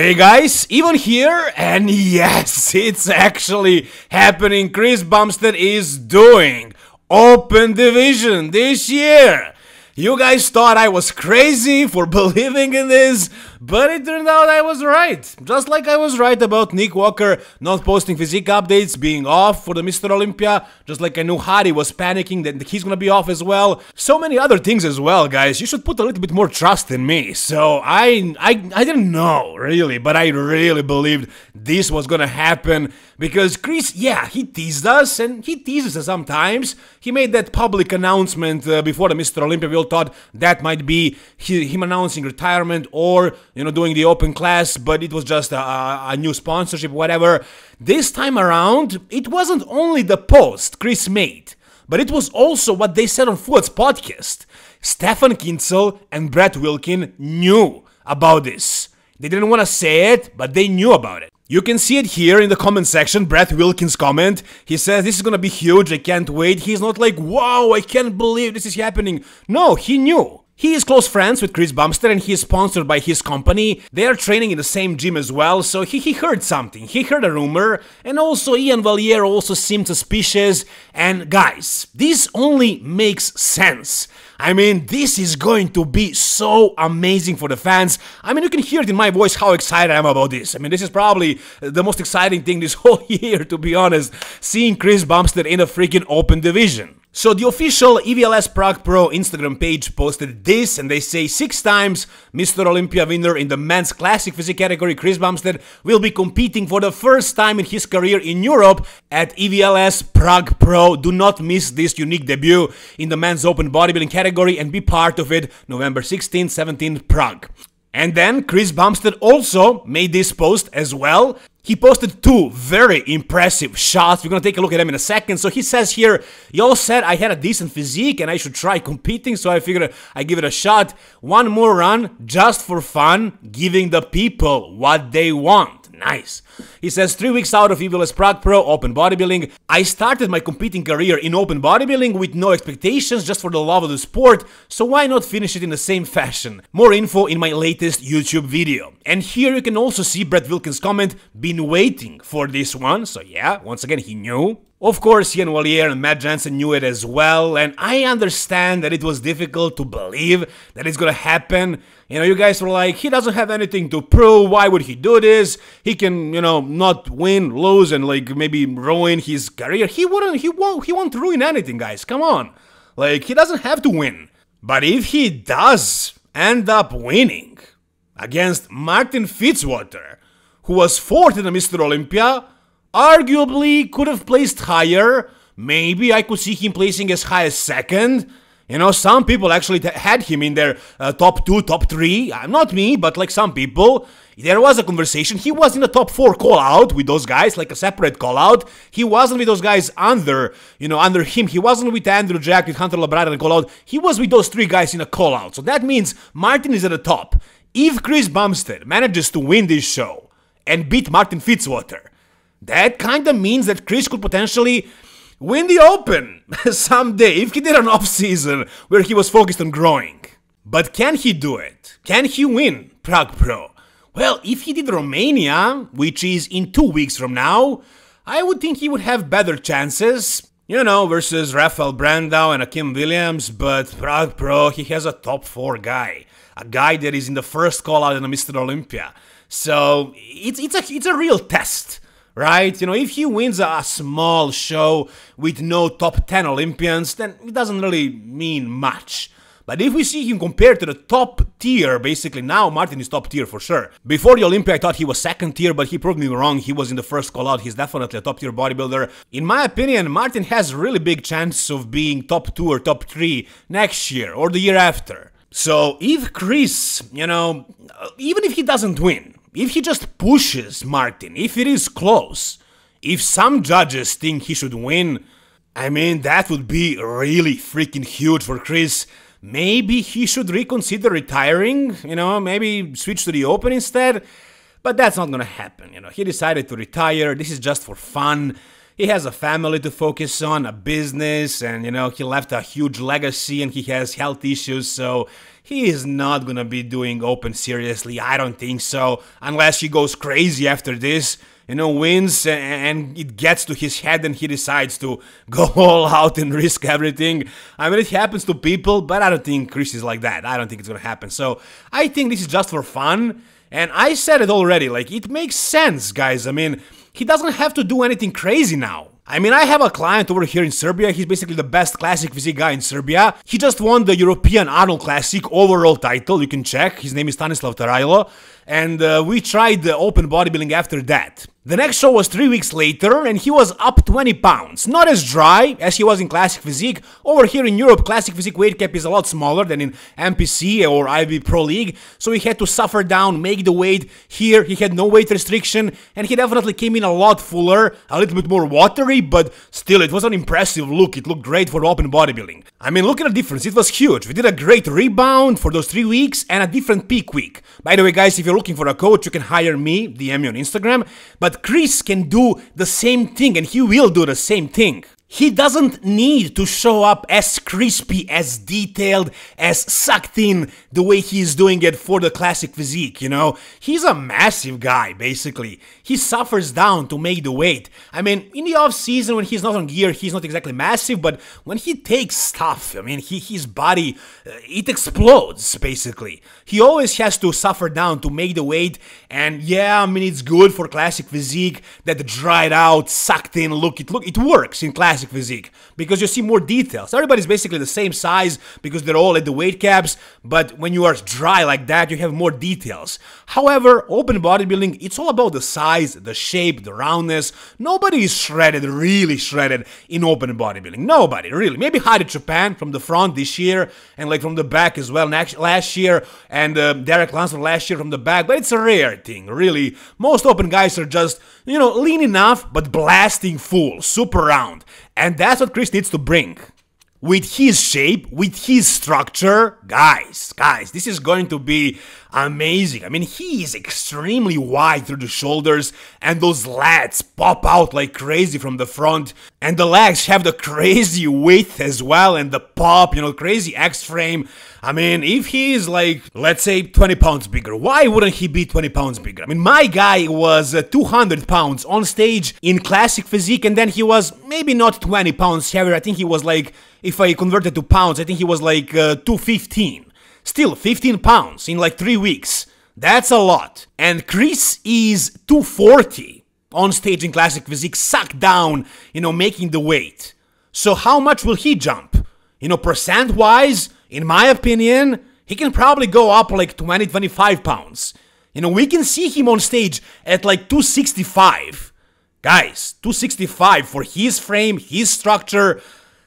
Hey guys, Ivan here, and yes, it's actually happening. Chris Bumstead is doing Open Division this year. You guys thought I was crazy for believing in this, but it turned out I was right. Just like I was right about Nick Walker not posting physique updates, being off for the Mr. Olympia, just like I knew Hadi was panicking that he's gonna be off as well. So many other things as well, guys. You should put a little bit more trust in me. So I I I didn't know really, but I really believed this was gonna happen because Chris, yeah, he teased us and he teases us sometimes. He made that public announcement uh, before the Mr. Olympia. We all thought that might be him announcing retirement or you know, doing the open class, but it was just a, a, new sponsorship, whatever. This time around, it wasn't only the post Chris made, but it was also what they said on Fouad's podcast. Stefan Kinsel and Brett Wilkin knew about this. They didn't want to say it, but they knew about it. You can see it here in the comment section, Brett Wilkin's comment. He says this is gonna be huge, I can't wait. He's not like, wow, I can't believe this is happening. No, he knew. He is close friends with Chris Bumstead and he is sponsored by his company. They are training in the same gym as well, so he, he heard something. He heard a rumor, and also Ian Valliere also seemed suspicious. And guys, this only makes sense. I mean, this is going to be so amazing for the fans. I mean, you can hear it in my voice how excited I am about this. I mean, this is probably the most exciting thing this whole year, to be honest, seeing Chris Bumstead in a freaking open division. So the official EVLS Prague Pro Instagram page posted this and they say six times Mr. Olympia winner in the men's classic physique category Chris Bumstead will be competing for the first time in his career in Europe at EVLS Prague Pro. Do not miss this unique debut in the men's open bodybuilding category and be part of it November 16, 17 Prague. And then Chris Bumstead also made this post as well. He posted two very impressive shots. We're gonna take a look at them in a second. So he says here, y'all said I had a decent physique and I should try competing, so I figured I give it a shot. One more run, just for fun, giving the people what they want. Nice. He says, three weeks out of EVLS Prague Pro Open Bodybuilding, I started my competing career in open bodybuilding with no expectations, just for the love of the sport, so why not finish it in the same fashion? More info in my latest YouTube video. And here you can also see Brett Wilkin's comment, been waiting for this one, so yeah, once again he knew. Of course, Ian Valliere and Matt Jansen knew it as well, and I understand that it was difficult to believe that it's gonna happen. You know, you guys were like, he doesn't have anything to prove, why would he do this? He can, you know, not win, lose, and like maybe ruin his career. He wouldn't, he won't, he won't ruin anything, guys, come on. Like, he doesn't have to win. But if he does end up winning against Martin Fitzwater, who was fourth in the Mr. Olympia, arguably could have placed higher. Maybe I could see him placing as high as second. You know, some people actually had him in their uh, top two, top three. Uh, not me, but like some people. There was a conversation. He was in the top four call out with those guys, like a separate call out. He wasn't with those guys under, you know, under him. He wasn't with Andrew Jacked, with Hunter Labrada and call out. He was with those three guys in a call out. So that means Martin is at the top. If Chris Bumstead manages to win this show and beat Martin Fitzwater, that kind of means that Chris could potentially win the Open someday if he did an off season where he was focused on growing. But can he do it? Can he win Prague Pro? Well, if he did Romania, which is in two weeks from now, I would think he would have better chances. You know, versus Rafael Brandao and Akim Williams, but Prague Pro, he has a top 4 guy. A guy that is in the first call out in the Mr. Olympia. So, it's, it's, a, it's a real test right? You know, if he wins a small show with no top 10 Olympians, then it doesn't really mean much. But if we see him compared to the top tier, basically now Martin is top tier for sure. Before the Olympia I thought he was second tier, but he proved me wrong, he was in the first call out, he's definitely a top tier bodybuilder. In my opinion, Martin has really big chance of being top 2 or top 3 next year or the year after. So if Chris, you know, even if he doesn't win, if he just pushes Martin, if it is close, if some judges think he should win, I mean, that would be really freaking huge for Chris. Maybe he should reconsider retiring, you know, maybe switch to the Open instead. But that's not gonna happen, you know. He decided to retire, this is just for fun. He has a family to focus on, a business, and you know, he left a huge legacy and he has health issues, so he is not gonna be doing open seriously. I don't think so, unless he goes crazy after this you know, wins and it gets to his head and he decides to go all out and risk everything. I mean, it happens to people, but I don't think Chris is like that. I don't think it's gonna happen. So I think this is just for fun. And I said it already, like, it makes sense, guys. I mean, he doesn't have to do anything crazy now. I mean, I have a client over here in Serbia. He's basically the best classic physique guy in Serbia. He just won the European Arnold Classic overall title. You can check. His name is Stanislav Tarajlo and uh, we tried the open bodybuilding after that. The next show was 3 weeks later and he was up 20 pounds. Not as dry as he was in Classic Physique. Over here in Europe, Classic Physique weight cap is a lot smaller than in NPC or IFBB Pro League, so he had to suffer down, make the weight. Here he had no weight restriction and he definitely came in a lot fuller, a little bit more watery, but still it was an impressive look. It looked great for open bodybuilding. I mean, look at the difference. It was huge. We did a great rebound for those 3 weeks and a different peak week. By the way, guys, if you're looking for a coach, you can hire me, DM me on Instagram. But Chris can do the same thing and he will do the same thing. He doesn't need to show up as crispy, as detailed, as sucked in the way he's doing it for the classic physique, you know? He's a massive guy, basically. He suffers down to make the weight. I mean, in the off season when he's not on gear, he's not exactly massive, but when he takes stuff, I mean, he, his body, uh, it explodes, basically. He always has to suffer down to make the weight, and yeah, I mean, it's good for classic physique, that dried out, sucked in look, it, look, it works in classic classic physique because you see more details. Everybody's basically the same size because they're all at the weight caps, but when you are dry like that, you have more details. However, open bodybuilding, it's all about the size, the shape, the roundness. Nobody is shredded, really shredded in open bodybuilding. Nobody, really. Maybe Hadi Choopan from the front this year and like from the back as well last year, and uh, Derek Lansford last year from the back, but it's a rare thing, really. Most open guys are just, you know, lean enough, but blasting full, super round. And that's what Chris needs to bring. With his shape, with his structure, guys, guys, this is going to be amazing. I mean, he is extremely wide through the shoulders, and those lats pop out like crazy from the front. And the legs have the crazy width as well, and the pop, you know, crazy X frame. I mean, if he is like, let's say, 20 pounds bigger, why wouldn't he be 20 pounds bigger? I mean, my guy was uh, 200 pounds on stage in classic physique, and then he was maybe not 20 pounds heavier. I think he was like, if I converted to pounds, I think he was like uh, 215. Still, 15 pounds in like 3 weeks. That's a lot. And Chris is 240 on stage in classic physique, sucked down, you know, making the weight. So how much will he jump? You know, percent wise, in my opinion, he can probably go up like 20, 25 pounds. You know, we can see him on stage at like 265. Guys, 265 for his frame, his structure,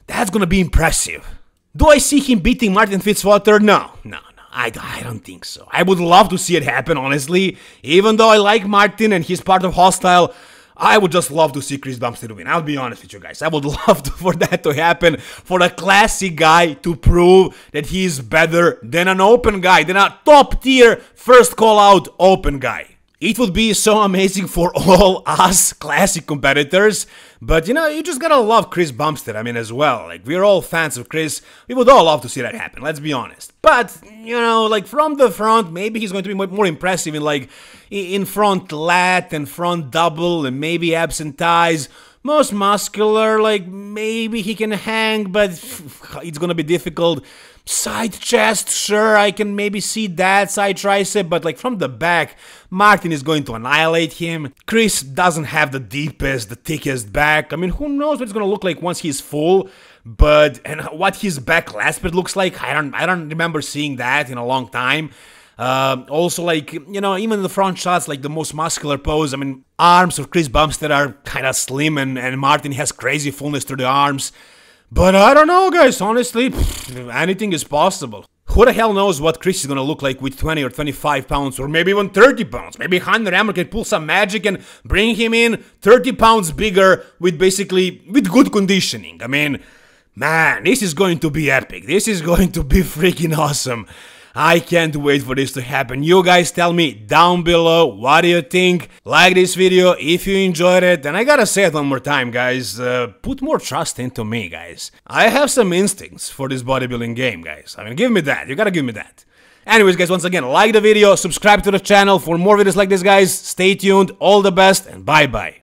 that's gonna be impressive. Do I see him beating Martin Fitzwater? No, no, no. I, I don't think so. I would love to see it happen, honestly. Even though I like Martin and he's part of Hosstile, I would just love to see Chris Bumstead win. I'll be honest with you guys. I would love to, for that to happen, for a classic guy to prove that he is better than an open guy, than a top tier first call out open guy. It would be so amazing for all us classic competitors, but you know, you just gotta love Chris Bumstead, I mean, as well. Like, we're all fans of Chris, we would all love to see that happen, let's be honest. But, you know, like, from the front, maybe he's going to be more impressive in, like, in front lat and front double and maybe abs and thighs most muscular, like maybe he can hang, but it's gonna be difficult. Side chest, sure, I can maybe see that side tricep, but like from the back, Martin is going to annihilate him. Chris doesn't have the deepest, the thickest back. I mean, who knows what it's gonna look like once he's full? But and what his back last looks like, I don't, I don't remember seeing that in a long time. Uh, also, like, you know, even the front shots, like the most muscular pose, I mean, arms of Chris Bumstead are kind of slim, and, and Martin has crazy fullness to the arms. But I don't know, guys, honestly, pff, anything is possible. Who the hell knows what Chris is gonna look like with 20 or 25 pounds, or maybe even 30 pounds. Maybe Hunter Hammer can pull some magic and bring him in 30 pounds bigger with basically, with good conditioning. I mean, man, this is going to be epic. This is going to be freaking awesome. I can't wait for this to happen. You guys tell me down below what do you think. Like this video if you enjoyed it. And I gotta say it one more time, guys. Uh, put more trust into me, guys. I have some instincts for this bodybuilding game, guys. I mean, give me that. You gotta give me that. Anyways, guys, once again, like the video, subscribe to the channel for more videos like this, guys. Stay tuned, all the best, and bye-bye.